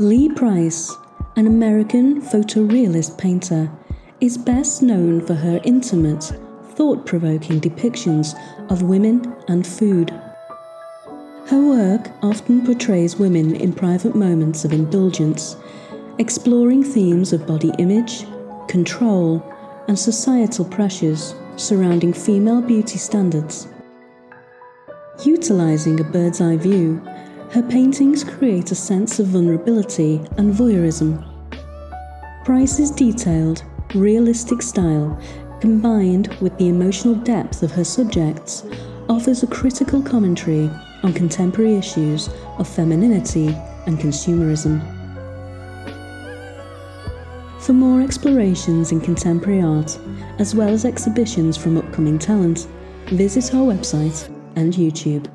Lee Price, an American photorealist painter, is best known for her intimate, thought provoking depictions of women and food. Her work often portrays women in private moments of indulgence, exploring themes of body image, control, and societal pressures surrounding female beauty standards. Utilizing a bird's eye view, her paintings create a sense of vulnerability and voyeurism. Price's detailed, realistic style, combined with the emotional depth of her subjects, offers a critical commentary on contemporary issues of femininity and consumerism. For more explorations in contemporary art, as well as exhibitions from upcoming talent, visit our website and YouTube.